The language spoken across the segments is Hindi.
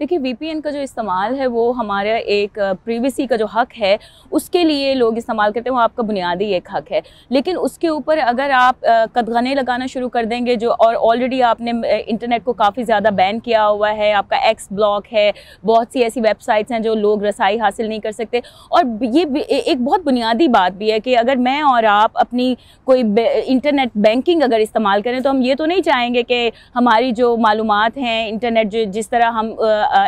देखिए वीपीएन का जो इस्तेमाल है, वो हमारा एक प्रीवेसी का जो हक है, उसके लिए लोग इस्तेमाल करते हैं, वो आपका बुनियादी एक हक है। लेकिन उसके ऊपर अगर आप कदगने लगाना शुरू कर देंगे, जो और ऑलरेडी आपने इंटरनेट को काफ़ी ज़्यादा बैन किया हुआ है, आपका एक्स ब्लॉक है, बहुत सी ऐसी वेबसाइट्स हैं जो लोग रसाई हासिल नहीं कर सकते। और ये एक बहुत बुनियादी बात भी है कि अगर मैं और आप अपनी कोई इंटरनेट बैंकिंग अगर इस्तेमाल करें तो हम ये तो नहीं चाहेंगे कि हमारी जो मालूम हैं इंटरनेट जिस तरह हम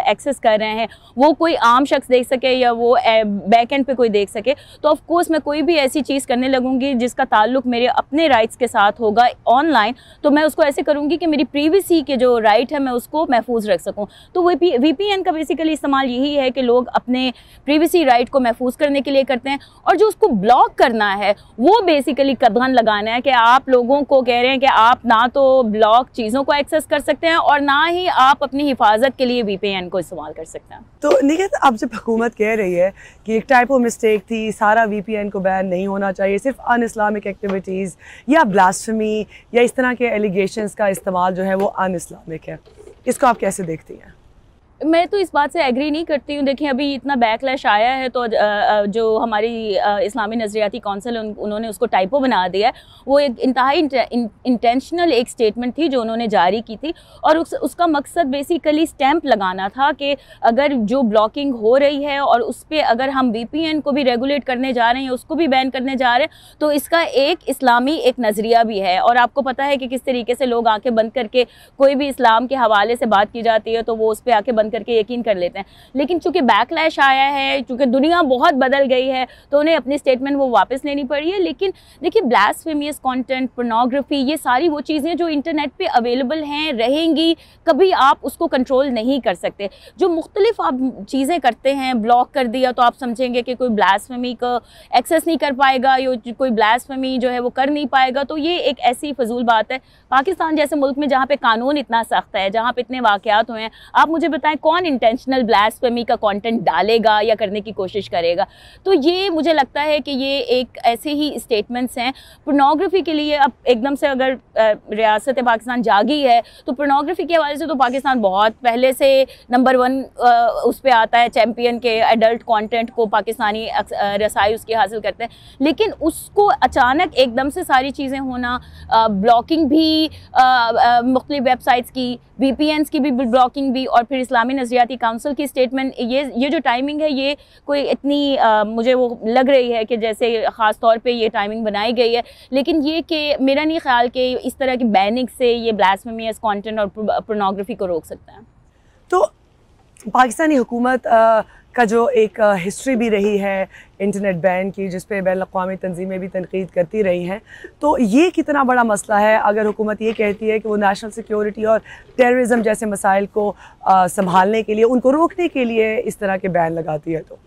एक्सेस कर रहे हैं। वो कोई आम शख्स देख सके या वो बैक एंड पे कोई देख सके तो ऑफ़ कोर्स मैं कोई भी ऐसी चीज़ करने लगूँगी जिसका ताल्लुक मेरे अपने राइट्स के साथ होगा ऑनलाइन तो मैं उसको ऐसे करूँगी कि मेरी प्रीविसी के जो राइट है, मैं उसको महफूज रख सकूँ। तो वी पी का बेसिकली इस्तेमाल यही है कि लोग अपने प्रीविसी राइट को महफूज करने के लिए करते हैं और जो उसको ब्लॉक करना है, वो बेसिकली कदगन लगाना है कि आप लोगों को कह रहे हैं कि आप ना तो ब्लॉक चीज़ों को एक्सेस कर सकते हैं और ना ही आप अपनी हिफाजत के लिए वी को इस्तेमाल कर सकते हैं। तो निकित अब जब हुकूमत कह रही है कि एक टाइप ऑफ़ मिस्टेक थी, सारा वीपीएन को बैन नहीं होना चाहिए, सिर्फ़ अन इस्लामिक एक्टिविटीज़ या ब्लास्टमी या इस तरह के एलिगेशन का इस्तेमाल जो है वो अन इस्लामिक है। इसको आप कैसे देखती हैं? मैं तो इस बात से एग्री नहीं करती हूँ। देखिए अभी इतना बैकलैश आया है तो जो हमारी इस्लामी नज़रियाती कौंसिल उन, उन्होंने उसको टाइपो बना दिया है। वो एक इंतहाई इंटेंशनल एक स्टेटमेंट थी जो उन्होंने जारी की थी और उस, उसका मकसद बेसिकली स्टैंप लगाना था कि अगर जो ब्लॉकिंग हो रही है और उस पर अगर हम वीपीएन को भी रेगुलेट करने जा रहे हैं उसको भी बैन करने जा रहे हैं तो इसका एक इस्लामी एक नज़रिया भी है। और आपको पता है कि किस तरीके से लोग आँखें बंद करके कोई भी इस्लाम के हवाले से बात की जाती है तो वो उस पर आके बंद करके यकीन कर लेते हैं। लेकिन चूँकि बैकलैश आया है, चूँकि दुनिया बहुत बदल गई है तो उन्हें अपनी स्टेटमेंट वो वापस लेनी पड़ी है। लेकिन देखिए ब्लास्फेमियस कंटेंट पोर्नोग्राफी ये सारी वो चीज़ें जो इंटरनेट पे अवेलेबल हैं, रहेंगी, कभी आप उसको कंट्रोल नहीं कर सकते। जो मुख्तलिफ़ आप चीज़ें करते हैं ब्लॉक कर दिया तो आप समझेंगे कि कोई ब्लास्फेमी का एक्सेस नहीं कर पाएगा, या कोई ब्लास्फेमी जो है वो कर नहीं पाएगा। तो ये एक ऐसी फजूल बात है। पाकिस्तान जैसे मुल्क में जहाँ पे कानून इतना सख्त है, जहाँ पे इतने वाक़ात हुए हैं, आप मुझे बताएँ कौन इंटेंशनल ब्लास्फेमी का कंटेंट डालेगा या करने की कोशिश करेगा? तो ये मुझे लगता है कि ये एक ऐसे ही स्टेटमेंट्स हैं। पोर्नोग्राफी के लिए अब एकदम से अगर रियासत पाकिस्तान जागी है तो पोर्नोग्राफी के हवाले से तो पाकिस्तान बहुत पहले से नंबर वन उस पर आता है चैम्पियन के एडल्ट कॉन्टेंट को पाकिस्तानी रसाई उसकी हासिल करते हैं। लेकिन उसको अचानक एकदम से सारी चीज़ें होना ब्लॉकिंग भी मुख्तलि वेबसाइट्स की वी की भी ब्लॉकिंग भी और फिर इस्लामी नजरियाती काउंसिल की स्टेटमेंट ये ये जो टाइमिंग है ये कोई इतनी आ, मुझे वो लग रही है कि जैसे ख़ास तौर पे ये टाइमिंग बनाई गई है। लेकिन ये कि मेरा नहीं ख्याल कि इस तरह की बैनिंग से ये ब्लास्फेमियस कंटेंट और प्रोनोग्राफी को रोक सकता है। तो पाकिस्तानी हुकूमत का जो एक हिस्ट्री भी रही है इंटरनेट बैन की, जिस पर बैन अवी तनजीमें भी तनकीद करती रही हैं। तो ये कितना बड़ा मसला है? अगर हुकूमत ये कहती है कि वो नेशनल सिक्योरिटी और टेर्रज़म जैसे मसाइल को संभालने के लिए, उनको रोकने के लिए इस तरह के बैन लगाती है तो।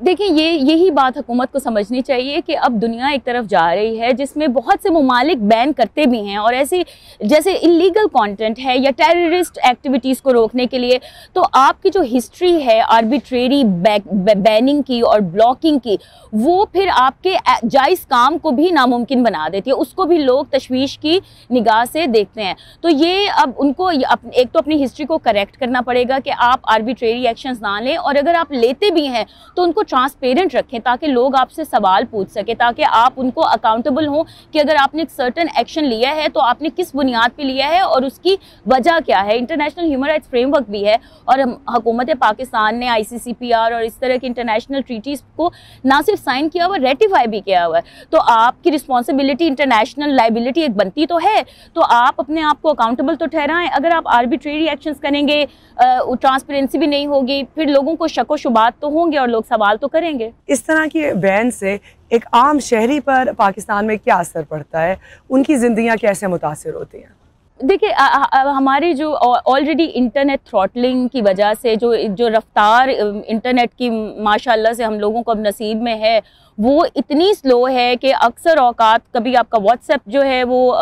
देखिए, ये, यही बात हुकूमत को समझनी चाहिए कि अब दुनिया एक तरफ़ जा रही है जिसमें बहुत से ममालिक बैन करते भी हैं और ऐसे, जैसे इलीगल कंटेंट है या टेररिस्ट एक्टिविटीज़ को रोकने के लिए तो आपकी जो हिस्ट्री है आर्बिट्रेरी बैनिंग की और ब्लॉकिंग की, वो फिर आपके जायज़ काम को भी नामुमकिन बना देती है। उसको भी लोग तशवीश की निगाह से देखते हैं। तो ये अब उनको एक तो अपनी हिस्ट्री को करेक्ट करना पड़ेगा कि आप आर्बिट्रेरी एक्शंस ना लें और अगर आप लेते भी हैं तो उनको ट्रांसपेरेंट रखें ताकि लोग आपसे सवाल पूछ सके, ताकि आप उनको अकाउंटेबल हों कि अगर आपने एक सर्टन एक्शन लिया है तो आपने किस बुनियाद पर लिया है और उसकी वजह क्या है? इंटरनेशनल ह्यूमन राइट्स फ्रेमवर्क भी है और हुकूमत पाकिस्तान ने आई सी सी पी आर और इस तरह की इंटरनेशनल ट्रीटीज़ को ना सिर्फ़ साइन किया हुआ रेटिफाई भी किया हुआ है। तो आपकी रिस्पॉन्सिबिलिटी इंटरनेशनल लाइबिलिटी एक बनती तो है तो आप अपने आप को अकाउंटेबल तो ठहराएँ। अगर आप आर्बिट्रेरी एक्शन करेंगे ट्रांसपेरेंसी भी नहीं होगी, फिर लोगों को शको शुबात तो होंगे और लोग सवाल तो करेंगे। इस तरह की बैन से एक आम शहरी पर पाकिस्तान में क्या असर पड़ता है? उनकी ज़िंदगी कैसे मुतासर होती हैं? देखिए हमारी जो ऑलरेडी इंटरनेट थ्रॉटलिंग की वजह से जो जो रफ्तार इंटरनेट की माशाल्लाह से हम लोगों को अब नसीब में है वो इतनी स्लो है कि अक्सर औकात, कभी आपका व्हाट्सएप जो है वो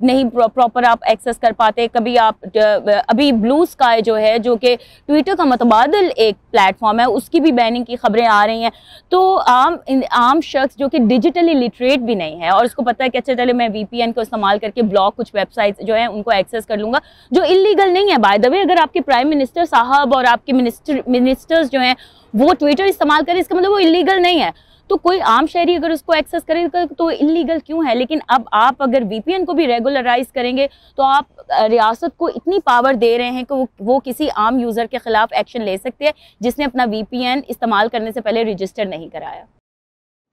नहीं प्रॉपर आप एक्सेस कर पाते, कभी आप अभी ब्लू स्काई जो है, जो कि ट्विटर का मतबादल एक प्लेटफॉर्म है, उसकी भी बैनिंग की खबरें आ रही हैं। तो आम आम शख्स जो कि डिजिटली लिटरेट भी नहीं है, और उसको पता है कि अच्छा चले मैं वीपीएन को इस्तेमाल करके ब्लॉक कुछ वेबसाइट्स जो है, उनको एक्सेस कर लूँगा, जो इलीगल नहीं है। बाय द वे अगर आपके प्राइम मिनिस्टर साहब और आपके मिनिस्टर मिनिस्टर्स जो हैं, वो ट्विटर इस्तेमाल करें, इसका मतलब वो इलीगल नहीं है। तो कोई आम शहरी अगर उसको एक्सेस करेगा तो इलीगल क्यों है? लेकिन अब आप अगर वीपीएन को भी रेगुलराइज करेंगे तो आप रियासत को इतनी पावर दे रहे हैं कि वो वो किसी आम यूज़र के ख़िलाफ़ एक्शन ले सकते हैं, जिसने अपना वीपीएन इस्तेमाल करने से पहले रजिस्टर नहीं कराया।